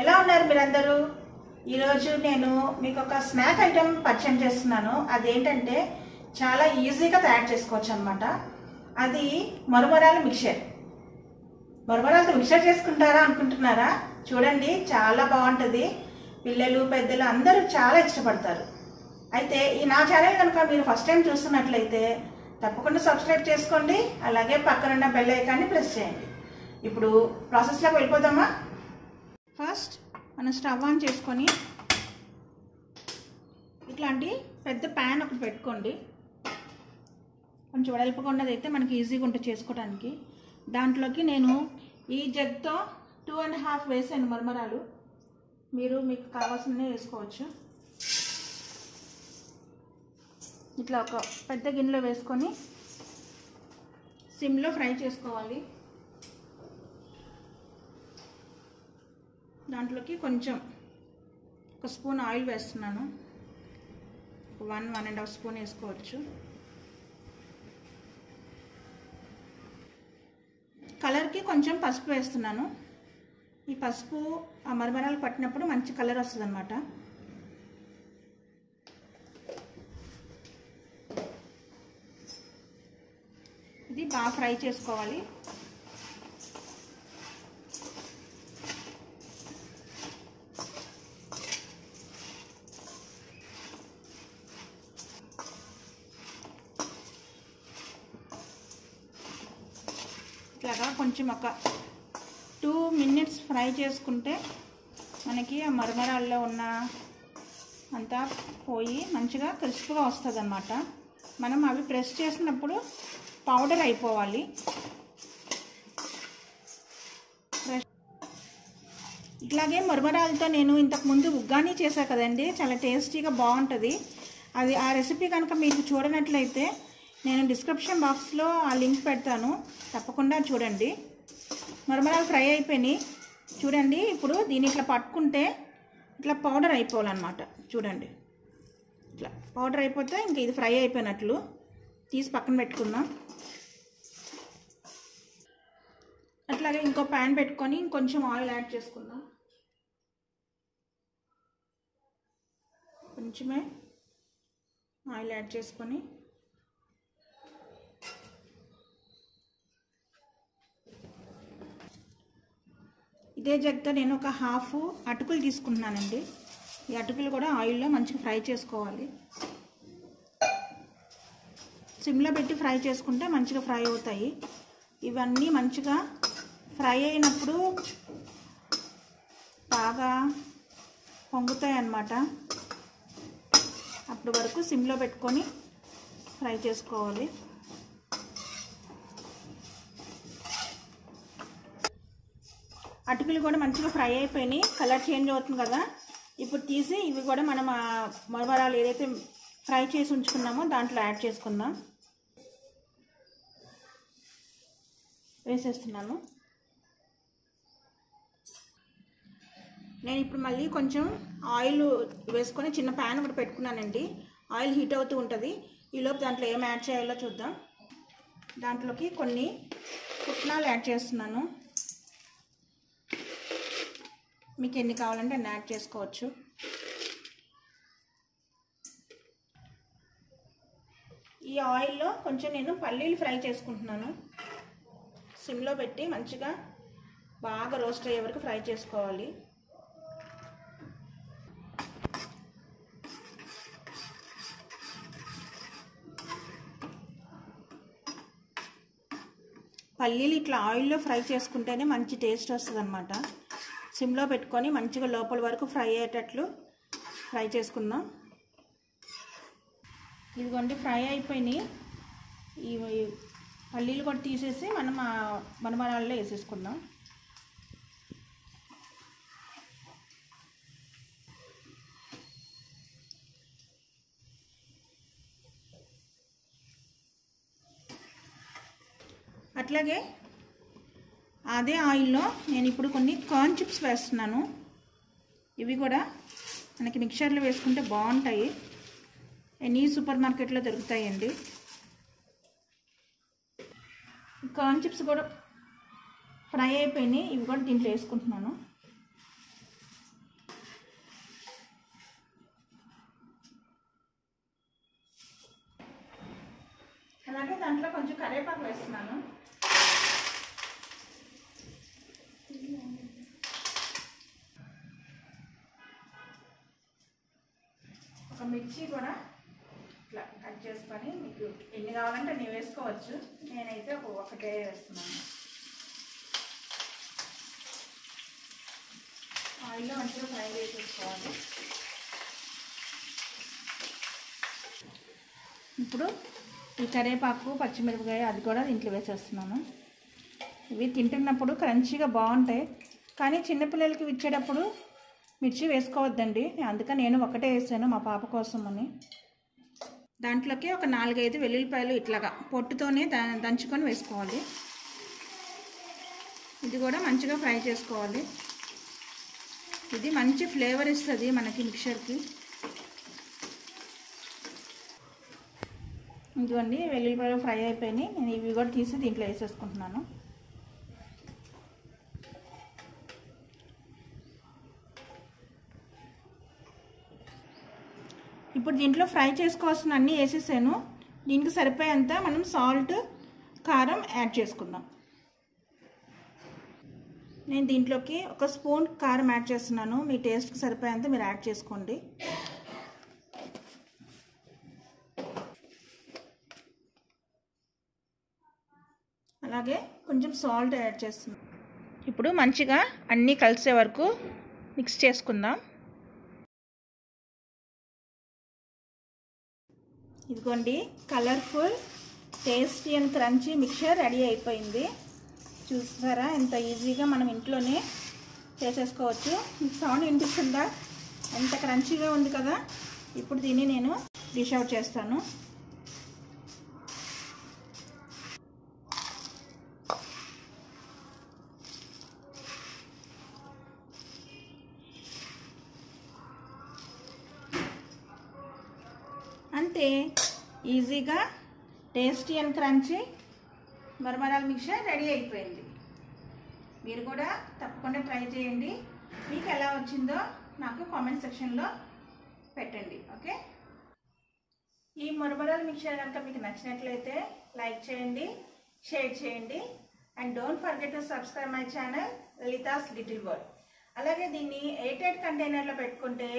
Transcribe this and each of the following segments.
ఎలా ఉన్నారు మీరందరూ? ఈరోజు నేను మీకు ఒక స్నాక్ ఐటెం పరిచయం చేస్తున్నాను. అదేంటంటే చాలా ఈజీగా తయారు చేసుకోవచ్చు అనమాట అది మరుమరాల మిక్చర్. మరుమరాలతో మిక్చర్ చేసుకుంటారా అనుకుంటున్నారా? చూడండి చాలా బాగుంటుంది. పిల్లలు పెద్దలు అందరూ చాలా ఇష్టపడతారు. అయితే ఈ నా ఛానల్ కనుక మీరు ఫస్ట్ టైం చూస్తున్నట్లయితే తప్పకుండా సబ్స్క్రైబ్ చేసుకోండి. అలాగే పక్కనున్న బెల్ ఐకాన్ని ప్రెస్ చేయండి. ఇప్పుడు ప్రాసెస్లోకి వెళ్ళిపోదామా? ఫస్ట్ మనం స్టవ్ ఆన్ చేసుకొని ఇట్లాంటి పెద్ద ప్యాన్ ఒకటి పెట్టుకోండి. కొంచెం వెడల్పుగా ఉన్నది అయితే మనకి ఈజీగా ఉంటుంది చేసుకోవడానికి దాంట్లోకి నేను ఈ జగ్తో టూ అండ్ హాఫ్ వేసాను మరమరాలు. మీరు మీకు కావాల్సినవి వేసుకోవచ్చు. ఇట్లా ఒక పెద్ద గిన్నెలో వేసుకొని సిమ్లో ఫ్రై చేసుకోవాలి. దాంట్లోకి కొంచెం ఒక స్పూన్ ఆయిల్ వేస్తున్నాను. One one and half spoon వేసుకోవచ్చు. కలర్కి కొంచెం పసుపు వేస్తున్నాను. ఈ పసుపు ఆ మరమరాలు పట్టినప్పుడు మంచి కలర్ వస్తుంది అనమాట ఇది బాగా ఫ్రై చేసుకోవాలి. ఇట్లాగా కొంచెం ఒక టూ మినిట్స్ ఫ్రై చేసుకుంటే మనకి ఆ మరమరాల్లో ఉన్న అంతా పోయి మంచిగా క్రిస్ప్గా వస్తుంది అనమాట మనం అవి ప్రెస్ చేసినప్పుడు పౌడర్ అయిపోవాలి. ఇట్లాగే మరమరాలతో నేను ఇంతకుముందు ఉగ్గాని చేశా కదండి చాలా టేస్టీగా బాగుంటుంది. అది ఆ రెసిపీ కనుక మీకు చూడనట్లయితే నేను డిస్క్రిప్షన్ బాక్స్లో ఆ లింక్ పెడతాను. తప్పకుండా చూడండి. మరమరాలు ఫ్రై అయిపోయినాయి. చూడండి ఇప్పుడు దీన్ని ఇట్లా పట్టుకుంటే ఇట్లా పౌడర్ అయిపోవాలన్నమాట. చూడండి. ఇట్లా పౌడర్ అయిపోతే ఇంక ఇది ఫ్రై అయిపోయినట్లు. తీసి పక్కన పెట్టుకుందాం. అట్లాగే ఇంకో ప్యాన్ పెట్టుకొని ఇంకొంచెం ఆయిల్ యాడ్ చేసుకుందాం. కొంచెమే ఆయిల్ యాడ్ చేసుకొని ఇదే జగ్తో నేను ఒక హాఫ్ అటుకులు తీసుకుంటున్నానండి. ఈ అటుకులు కూడా ఆయిల్లో మంచిగా ఫ్రై చేసుకోవాలి. సిమ్లో పెట్టి ఫ్రై చేసుకుంటే మంచిగా ఫ్రై అవుతాయి. ఇవన్నీ మంచిగా ఫ్రై అయినప్పుడు బాగా పొంగుతాయి అన్నమాట. అప్పటి వరకు సిమ్లో పెట్టుకొని ఫ్రై చేసుకోవాలి. అటుకులు కూడా మంచిగా ఫ్రై అయిపోయినాయి. కలర్ చేంజ్ అవుతుంది కదా. ఇప్పుడు తీసి ఇవి కూడా మనం మరమరాలు ఏదైతే ఫ్రై చేసి ఉంచుకున్నామో దాంట్లో యాడ్ చేసుకుందాం. వేసేస్తున్నాను. నేను ఇప్పుడు మళ్ళీ కొంచెం ఆయిల్ వేసుకొని చిన్న ప్యాన్ ఒకటి పెట్టుకున్నానండి. ఆయిల్ హీట్ అవుతూ ఉంటుంది. ఈలోపు దాంట్లో ఏం యాడ్ చేయాలో చూద్దాం. దాంట్లోకి కొన్ని పుట్నాలు యాడ్ చేస్తున్నాను. మీకు ఎన్ని కావాలంటే అన్ని యాడ్ చేసుకోవచ్చు. ఈ ఆయిల్లో కొంచెం నేను పల్లీలు ఫ్రై చేసుకుంటున్నాను. సిమ్లో పెట్టి మంచిగా బాగా రోస్ట్ అయ్యే వరకు ఫ్రై చేసుకోవాలి. పల్లీలు ఇట్లా ఆయిల్లో ఫ్రై చేసుకుంటేనే మంచి టేస్ట్ వస్తుంది అనమాట సిమ్లో పెట్టుకొని మంచిగా లోపల వరకు ఫ్రై అయ్యేటట్లు ఫ్రై చేసుకుందాం. ఇదిగోండి ఫ్రై అయిపోయినాయి. ఈ పల్లీలు కూడా తీసేసి మనం ఆ మనమరాల్లో వేసేసుకుందాం. అట్లాగే అదే ఆయిల్లో నేను ఇప్పుడు కొన్ని కార్న్ చిప్స్ వేస్తున్నాను. ఇవి కూడా మనకి మిక్చర్లో వేసుకుంటే బాగుంటాయి. ఎనీ సూపర్ మార్కెట్లో దొరుకుతాయండి. కార్న్ చిప్స్ కూడా ఫ్రై అయిపోయినాయి. ఇవి కూడా దీంట్లో వేసుకుంటున్నాను. అలాగే దాంట్లో కొంచెం కరివేపాకు వేస్తున్నాను. మిర్చి కూడా ఇట్లా కట్ చేసుకొని మీకు ఎన్ని కావాలంటే నీవు వేసుకోవచ్చు. నేనైతే ఒక ఒకటే వేస్తున్నాను. ఆయిల్లో మంచిగా ఫ్రై చేసేసుకోవాలి. ఇప్పుడు ఈ కరివేపాకు పచ్చిమిరపకాయ అది కూడా దీంట్లో వేసేస్తున్నాను. ఇవి తింటున్నప్పుడు క్రంచీగా బాగుంటాయి. కానీ చిన్నపిల్లలకి ఇచ్చేటప్పుడు మిర్చి వేసుకోవద్దండి. అందుకని నేను ఒకటే వేసాను మా పాప కోసం అని. దాంట్లోకి ఒక నాలుగైదు వెల్లుల్లిపాయలు ఇట్లాగా పొట్టుతోనే ద దంచుకొని వేసుకోవాలి. ఇది కూడా మంచిగా ఫ్రై చేసుకోవాలి. ఇది మంచి ఫ్లేవర్ ఇస్తుంది మనకి మిక్చర్కి ఇదిగోండి వెల్లుల్లిపాయలు ఫ్రై అయిపోయినాయి. నేను ఇవి కూడా తీసి దీంట్లో వేసేసుకుంటున్నాను. ఇప్పుడు దీంట్లో ఫ్రై చేసుకోవాల్సిన అన్నీ వేసేసాను. దీనికి సరిపోయేంత మనం సాల్ట్ కారం యాడ్ చేసుకుందాం. నేను దీంట్లోకి ఒక స్పూన్ కారం యాడ్ చేస్తున్నాను. మీ టేస్ట్కి సరిపోయేంత మీరు యాడ్ చేసుకోండి. అలాగే కొంచెం సాల్ట్ యాడ్ చేస్తున్నాం ఇప్పుడు మంచిగా అన్నీ కలిసే వరకు మిక్స్ చేసుకుందాం. ఇదిగోండి colourful tasty and crunchy mixture ready అయిపోయింది. చూస్తారా? ఎంత ఈజీగా మనం ఇంట్లోనే చేసేసుకోవచ్చు. మీకు సౌండ్ వినిపిస్తుందా? ఎంత క్రంచీగా ఉంది కదా? ఇప్పుడు దీన్ని నేను డిష్ అవుట్ చేస్తాను. అంతే. ఈజీగా టేస్టీ అండ్ క్రంచీ మరమరాల మిక్చర్ రెడీ అయిపోయింది. మీరు కూడా తప్పకుండా ట్రై చేయండి. మీకు ఎలా వచ్చిందో నాకు కామెంట్ సెక్షన్లో పెట్టండి ఓకే? ఈ మరమరాల మిక్చర్ కనుక మీకు నచ్చినట్లయితే లైక్ చేయండి షేర్ చేయండి. And don't forget to subscribe my channel Lalitha's little world. అలాగే దీన్ని ఎయిట్ ఎయిట్ కంటైనర్లో పెట్టుకుంటే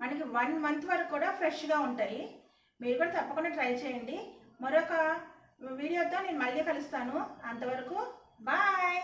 మనకి వన్ మంత్ వరకు కూడా ఫ్రెష్గా ఉంటాయి. మీరు కూడా తప్పకుండా ట్రై చేయండి. మరొక వీడియోతో నేను మళ్ళీ కలుస్తాను. అంతవరకు బాయ్.